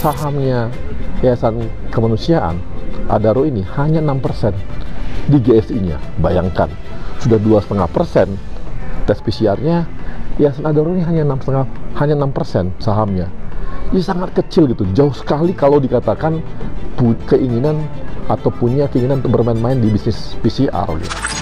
sahamnya Yayasan Kemanusiaan Adaro ini hanya 6% di GSI-nya. Bayangkan, sudah dua setengah persen tes PCR-nya Yayasan Adaro ini hanya 6 hanya 6% sahamnya. Ini sangat kecil gitu, jauh sekali kalau dikatakan keinginan atau punya keinginan untuk bermain-main di bisnis PCR gitu.